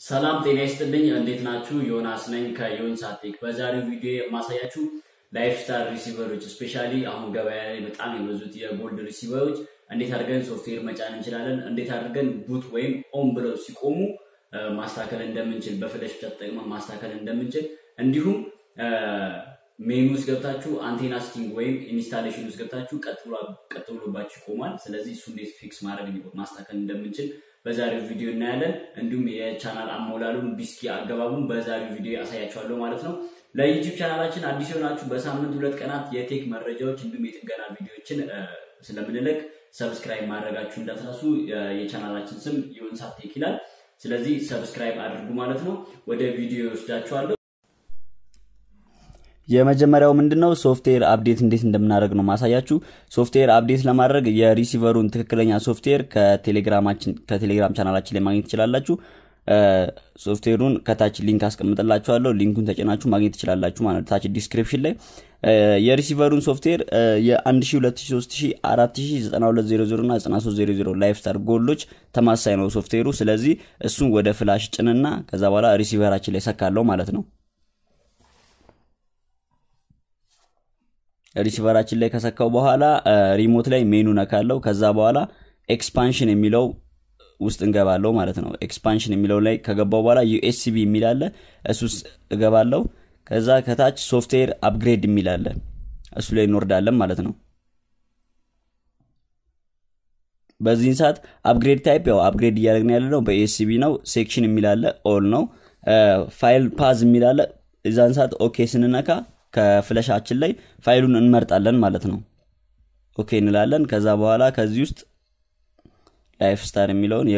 ሰላም ጤና ይስጥልኝ። እንዴት ናችሁ? ዮናስ ነኝ ከዮናስ ቴክ። በዛሬው ቪዲዮ የማሳያችሁ ላይፍ ስታር receiver ኦች specially አሁን ገበያ ላይ በጣም የበዙት የ gold receiver ኦች እንዴት አድርገን ሶፍትዌር መጫን እንችላለን፣ እንዴት አድርገን boot ወይም on ብለው ሲቆሙ ማስተካከል እንደምንችል፣ በ flash ብቻ ተጠቅመን ማስተካከል እንደምንችል እንዲሁም ሜኑ ውስጥ ገብታችሁ አንቴና setting ወይም installation ውስጥ ገብታችሁ ቀጥ ብሎባችሁ ይቆማል። ስለዚህ እሱ እንዴት fix ማድረግ ማስተካከል እንደምንችል በዛሬው ቪዲዮ እናያለን። እንዲሁም የቻናል አሞላሉን DiSEqC አገባቡን በዛሬው ቪዲዮ ያሳያችኋለሁ ማለት ነው። ለዩቲዩብ ቻናላችን አዲስ የሆናችሁ በሳምንት ሁለት ቀናት የ tech መረጃዎች እንዲሁም የጥገና ቪዲዮዎችን ስለምንለቅ subscribe ማድረጋችሁ እንዳትረሱ። የቻናላችን ስም ዮናስ ቴክ ይላል። ስለዚህ subscribe አድርጉ ማለት ነው። ወደ ቪዲዮ ይወስዳችኋለሁ። የመጀመሪያው ምንድነው ሶፍትዌር update እንዴት እንደምናደርግ ነው ማሳያችሁ። ሶፍትዌር update ለማድረግ የ receiver ኡን ትክክለኛ ሶፍትዌር ከቴሌግራም ቻናላችን ላይ ማግኘት ትችላላችሁ። ሶፍትዌሩን ከታች link አስቀምጥላችኋለሁ። link ኡን ተጭናችሁ ማግኘት ትችላላችሁ ማለት ታች description ላይ የ receiver ኡን ሶፍትዌር የ1000፣ 2000፣ 3000፣ 9200 እና 9300 ላይፍ ስታር gold ኦች ተመሳሳይ ነው ሶፍትዌሩ። ስለዚህ እሱን ወደ flash ጭንና ከዛ በኋላ receiver ኣችን ላይ ሰካለው ማለት ነው። receiver ኣችን ላይ ከሰካው በኋላ remote ላይ ሜኑ ነካለው። ከዛ በኋላ expansion የሚለው ውስጥ እንገባለው ማለት ነው። expansion የሚለው ላይ ከገባው በኋላ USB የሚላለ እሱ እገባለው። ከዛ ከታች software upgrade የሚላለ እሱ ላይ እንወርዳለን ማለት ነው። በዚህን ሰዓት upgrade type ያው upgrade እያደረግን ያለ ነው በ USB ነው። section የሚላለ all ነው። file path የሚላለ እዛን ሰዓት OK ስንነካ ከ flash ኣችን ላይ ፋይሉን እንመርጣለን ማለት ነው። OK እንላለን። ከዛ በኋላ ከዚህ ውስጥ ላይፍ ስታር የሚለውን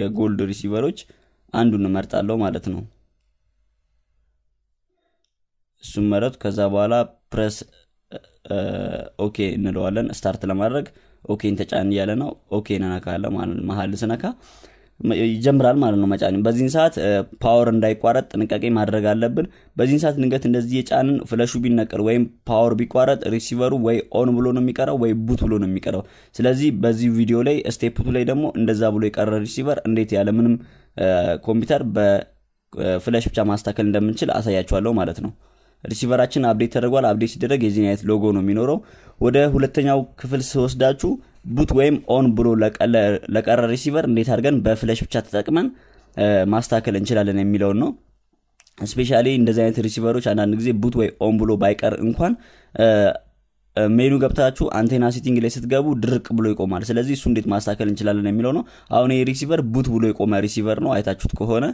የ gold receiver ኦች አንዱን እንመርጣለሁ ማለት ነው። እሱም መረጡ። ከዛ በኋላ press OK እንለዋለን። start ለማድረግ OK ን ተጫን እያለ ነው። OK ነካለ መሀል ስነካ ይጀምራል ማለት ነው መጫን። በዚህን ሰዓት power እንዳይቋረጥ ጥንቃቄ ማድረግ አለብን። በዚህን ሰዓት ድንገት እንደዚህ የጫንን flash ኡ ቢነቀር ወይም power ቢቋረጥ receiver ኡ ወይ on ብሎ ነው የሚቀረው ወይ boot ብሎ ነው የሚቀረው። ስለዚህ በዚህ ቪዲዮ ላይ step ላይ ደግሞ እንደዛ ብሎ የቀረ receiver እንዴት ያለ ምንም ኮምፒውተር በ flash ብቻ ማስተካከል እንደምንችል አሳያችኋለሁ ማለት ነው። receiver ኣችን update ተደርጓል። update ሲደረግ የዚህን አይነት ሎጎ ነው የሚኖረው። ወደ ሁለተኛው ክፍል ስወስዳችሁ boot ወይም on ብሎ ለቀረ receiver እንዴት አድርገን በ flash ብቻ ተጠቅመን ማስተካከል እንችላለን የሚለውን ነው። specially እንደዚህ አይነት receiver ኦች አንዳንድ ጊዜ boot ወይ on ብሎ ባይቀር እንኳን ሜኑ ገብታችሁ አንቴና setting ላይ ስትገቡ ድርቅ ብሎ ይቆማል። ስለዚህ እሱ እንዴት ማስተካከል እንችላለን የሚለው ነው። አሁን ይህ receiver boot ብሎ የቆመ receiver ነው አይታችሁት ከሆነ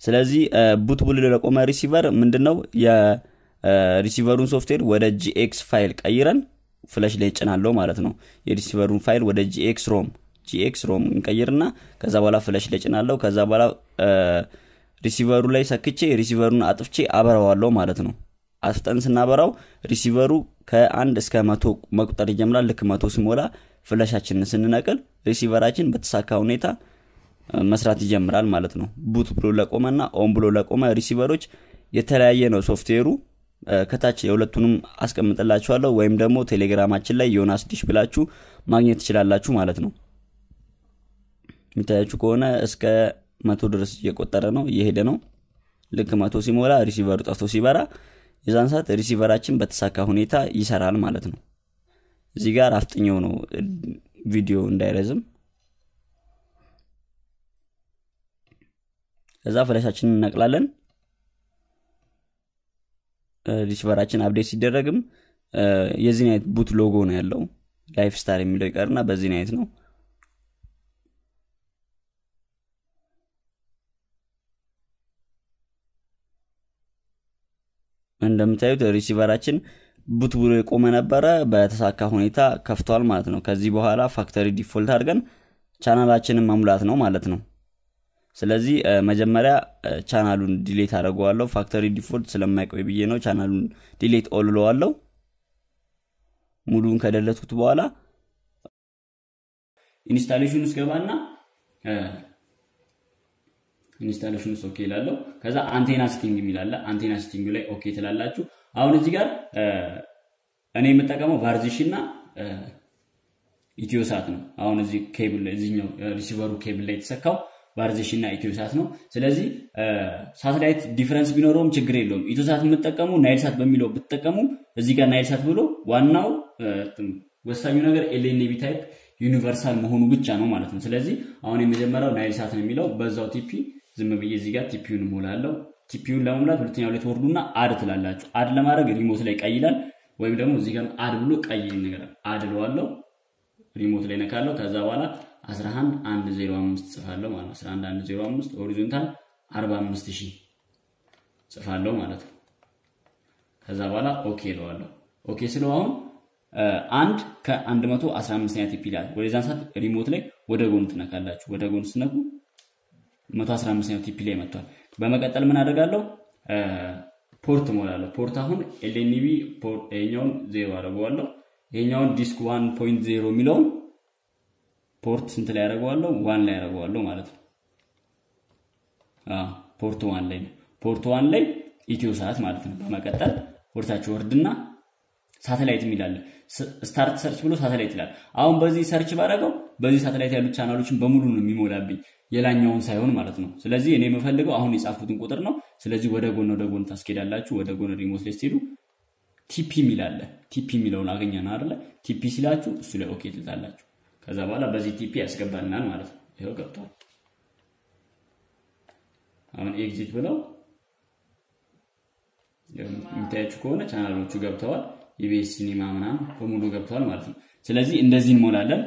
ስለዚህ boot ብሎ ለቆመ receiver ምንድን ነው የ receiver ኡን ሶፍትዌር ወደ GX file ቀይረን flash ላይ ጭናለው ማለት ነው። የ receiver ኡን file ወደ GX ROM GX ROM እንቀይርና ከዛ በኋላ flash ላይ ጭናለው። ከዛ በኋላ receiver ኡ ላይ ሰክቼ receiver ኡን አጥፍቼ አበረዋለሁ ማለት ነው። አጥፍተን ስናበራው receiver ኡ ከአንድ እስከ መቶ መቁጠር ይጀምራል። ልክ መቶ ሲሞላ flash ኣችንን ስንነቅል receiver ኣችን በተሳካ ሁኔታ መስራት ይጀምራል ማለት ነው። boot ብሎ ለቆመና on ብሎ ለቆመ receiver ኦች የተለያየ ነው ሶፍትዌሩ። ከታች የሁለቱንም አስቀምጥላችኋለሁ ወይም ደግሞ ቴሌግራማችን ላይ ዮናስ ዲሽ ብላችሁ ማግኘት ትችላላችሁ ማለት ነው። የሚታያችሁ ከሆነ እስከ መቶ ድረስ እየቆጠረ ነው እየሄደ ነው። ልክ መቶ ሲሞላ receiver ኡ ጠፍቶ ሲበራ የዛን ሰዓት receiver ኣችን በተሳካ ሁኔታ ይሰራል ማለት ነው። እዚህ ጋር አፍጥኜው ነው ቪዲዮ እንዳይረዝም ከዛ flash አችንን እነቅላለን። receiver አችን update ሲደረግም የዚህን አይነት boot logo ነው ያለው። ላይፍ ስታር የሚለው ይቀርና በዚህን አይነት ነው። እንደምታዩት receiver አችን boot ብሎ የቆመ ነበረ፣ በተሳካ ሁኔታ ከፍቷል ማለት ነው። ከዚህ በኋላ factory default አድርገን ቻናላችንን መሙላት ነው ማለት ነው። ስለዚህ መጀመሪያ ቻናሉን delete አድርገዋለሁ። factory default ስለማይቆይ ብዬ ነው። ቻናሉን delete all እለዋለሁ። ሙሉን ከደለትኩት በኋላ installation ውስጥ ገባና installation ውስጥ OK ይላለሁ። ከዛ አንቴና setting የሚል አለ አንቴና setting ላይ OK ትላላችሁ። አሁን እዚህ ጋር እኔ የምጠቀመው ቫርዚሽ እና ኢትዮ ሳት ነው። አሁን እዚህ ኬብል እዚህኛው receiver ኡ ኬብል ላይ የተሰካው ቫርዚሽን እና ኢትዮሳት ነው። ስለዚህ ሳተላይት difference ቢኖረውም ችግር የለውም። ኢትዮሳት የምትጠቀሙ ናይል ሳት በሚለው ብትጠቀሙ እዚህ ጋር ናይል ሳት ብሎ ዋናው ወሳኙ ነገር LNB type universal መሆኑ ብቻ ነው ማለት ነው። ስለዚህ አሁን የመጀመሪያው ናይል ሳት ነው የሚለው በዛው TP ዝም ብዬ እዚህ ጋር TP ውን እሞላለሁ። TP ውን ለመሙላት ሁለተኛው ላይ ትወርዱና add ትላላችሁ። add ለማድረግ remote ላይ ቀይ ወይም ደግሞ እዚህ ጋር add ብሎ ቀይ ነገር add remote ላይ ነካለሁ። ከዛ በኋላ 11105 ጽፋለሁ ማለት ነው። 11105 horizontal 45000 ጽፋለሁ ማለት ነው። ከዛ በኋላ OK እለዋለሁ። OK ስለው አሁን አንድ ከ115 TP ይላል። በዛን ሰዓት remote ላይ ወደ ጎን ትነካላችሁ። ወደ ጎን ስትነኩ 115 TP ላይ መጥቷል። በመቀጠል ምን አደርጋለሁ? port እሞላለሁ። port አሁን LNB ይሄኛውን ዜሮ አደርገዋለሁ። ይሄኛውን DiSEqC 1.0 የሚለውን port ስንት ላይ ያደርገዋለሁ? one ላይ ያደርገዋለሁ ማለት ነው። port one ላይ ነው። port one ላይ ኢትዮ ሳት ማለት ነው። በመቀጠል ወርዳችሁ ወርድና ሳተላይት የሚል አለ start search ብሎ ሳተላይት ይላል። አሁን በዚህ search ባደርገው በዚህ ሳተላይት ያሉት ቻናሎችን በሙሉ ነው የሚሞላብኝ የላኛውን ሳይሆን ማለት ነው። ስለዚህ እኔ የምፈልገው አሁን የጻፍኩትን ቁጥር ነው። ስለዚህ ወደ ጎን ወደ ጎን ታስኬዳላችሁ። ወደ ጎን remote ላይ ስትሄዱ TP የሚል አለ TP የሚለውን አገኘን አይደለ? TP ሲላችሁ እሱ ላይ OK ትላላችሁ። ከዛ በኋላ በዚህ TP ያስገባልናል ማለት ነው። ይኸው ገብቷል። አሁን ኤግዚት ብለው የሚታያችሁ ከሆነ ቻናሎቹ ገብተዋል። ኢቢኤስ ሲኒማ ምናምን በሙሉ ገብተዋል ማለት ነው። ስለዚህ እንደዚህ እንሞላለን።